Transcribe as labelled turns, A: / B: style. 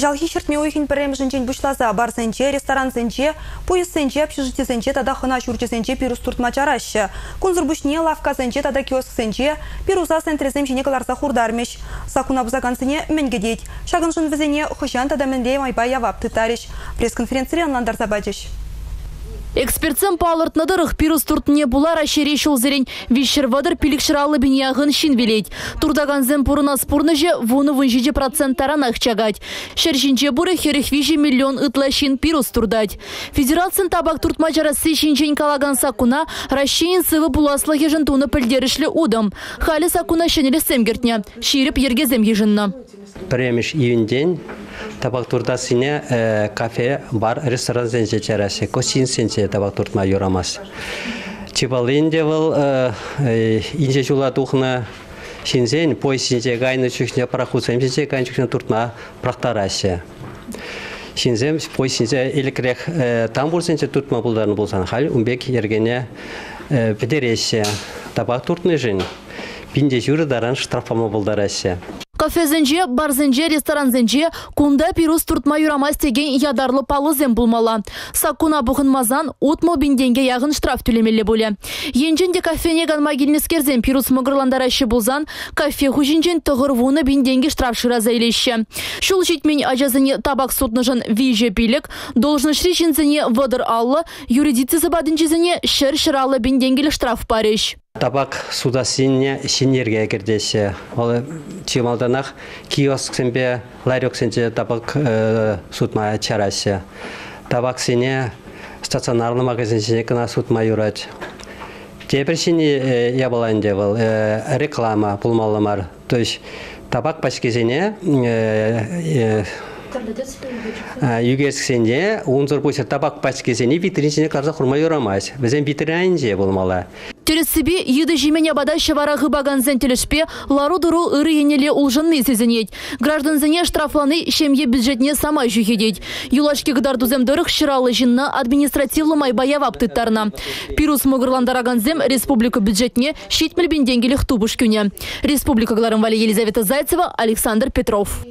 A: Хыжал хишертме ойхин пірем жінчен бұшласа бар сенче, ресторан сенче, поезд сенче, общежитие сенче, тада хына шурче сенче, пирус туртма чарашы. Кунзыр бұшне, лавка сенче, тада киоск сенче, пируса сентрезем жіне каларса хурдармеш. Сакуна бұзаган сене мәнгедет. Шагын жын візене хыжан тада мәнде майбай явап тытариш. Пресс-конференция анландар.
B: Экспертсем палыртнадырых пирус ашере зерень вишер вадыр пиликширалы биньягын шин велеть. Турдаган зем пурына спурны же вуны вунжиде проценттаран ахчагать. Шершинче буры херих вижи миллион ытла шин пирус турдать. Федерацин табак туртмачара сышинчен калаган сакуна Россиян сывы буласлы ежін туны пілдерішлі удым. Халі сакуна шенелі семгертня. Ширип ергезем ежінна.
C: Премеш табак турдасыне э, кафе бар ресторан сенче чарасе косин сенче табак туртма юрамас э, э, инже жула тухна шинзен пой синче гайны чухне парахут сенче гайны чухне туртма практарасе шинзем пой элекрек там булсенче туртма булдарын булсан хал умбек ергене бедересе табак туртны жин пинде журы даран штрафама булдарасе
B: Кафе барзенже, ресторанзенже, кунда пирус туртма юрамас теген ядарлы палызем булмала. Сакуна мазан утмо бинденге яғын штраф түлемелі боле. Енженде кафене ганма келнескерзен пирус мұғырландарашы булзан, кафе хужинжен тұғыр вуны бинденге штраф шыраза илеші. Шул житмен ажазыне табак сутныжын виже билік, должны шришінзіне вадыр аллы, юридицы забадынчызыне шыр шыралы бинденгелі штраф пареш.
C: Табак суда синне синерге кирдесе. Ол чималданах киоск сенбе ларек сенже табак э, судма чарасе. Табак сине стационарный магазин сине кына судма юрать. Теперь сине э, я была был э, реклама пулмалымар. То есть табак пачкезине Югерсенде, унзор бұйсы табак пачкезине витринсіне қарза құрма юрамайыз. Бізен витринайынже болмалы.
B: Тересібе еді жемене бада шевара ғыбаганзен телешпе лару дұру ұры енеле ұлжынны сезінет. Гражданзене штрафланы шемге бюджетне сама жүхедет. Юлашки гдардузем дұрық шыралы жинна административлы майбая ваптыттарына. Пирус мұғырландараганзем республика бюджетне шитмел бен денгелі Республика Гларым Елизавета Зайцева, Александр Петров.